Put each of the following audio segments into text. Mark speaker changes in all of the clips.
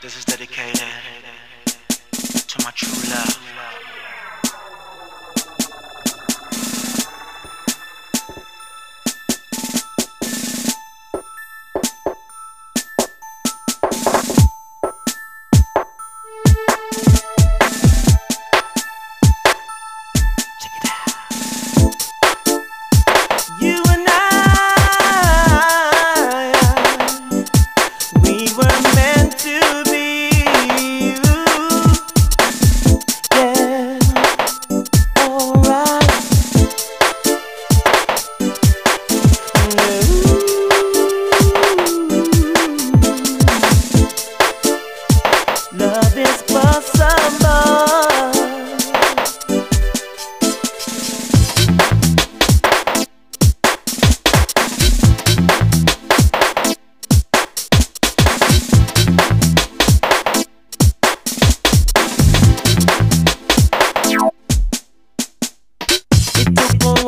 Speaker 1: This is dedicated to my true love.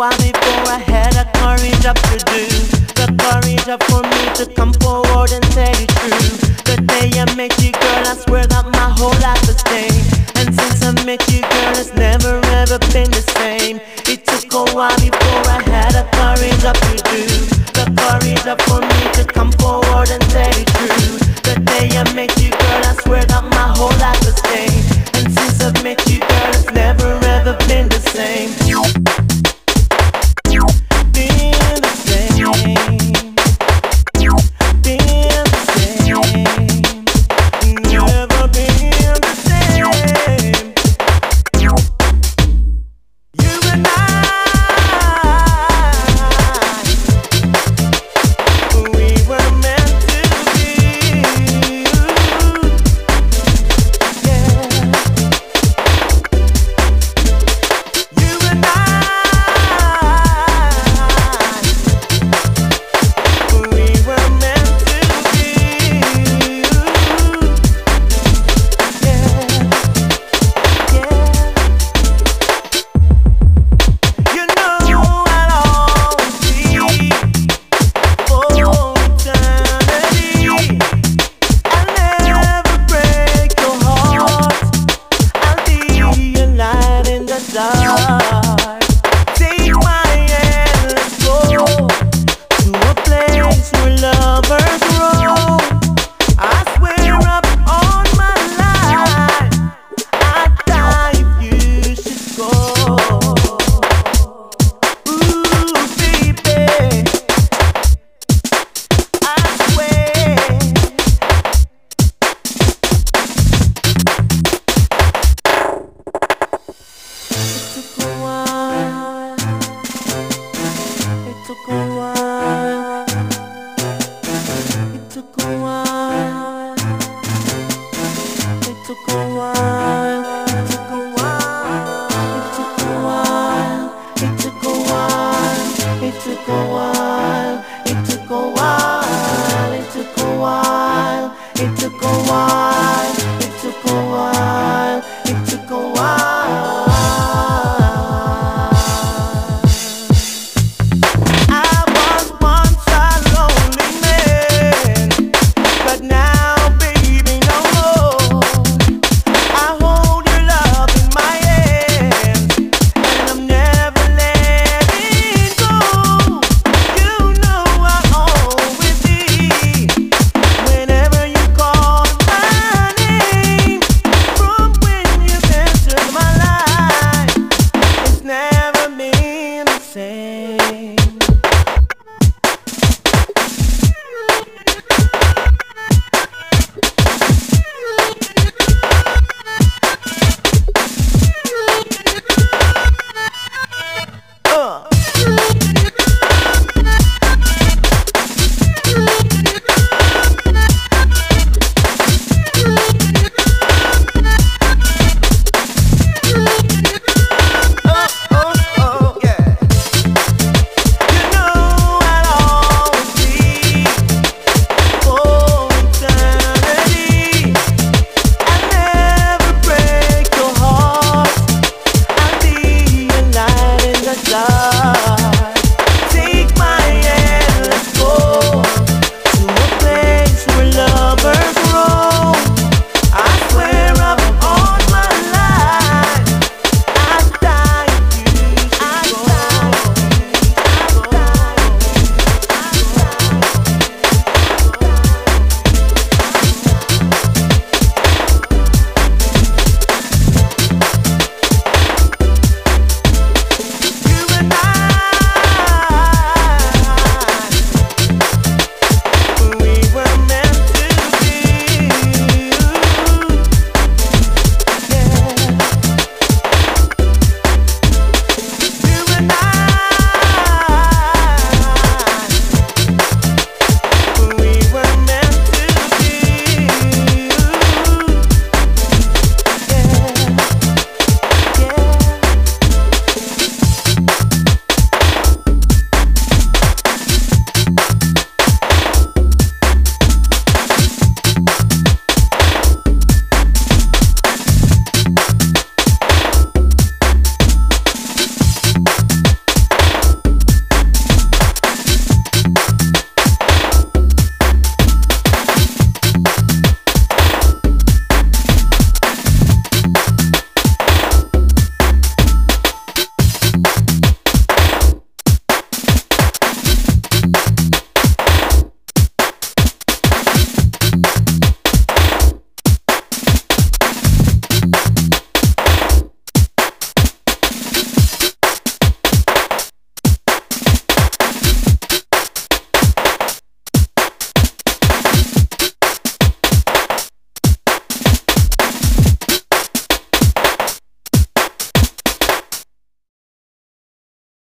Speaker 2: While before I had the courage up to do. The courage up for me to come forward and tell you true. The day I met you girl I swear that my whole life has changed. And since I met you to go.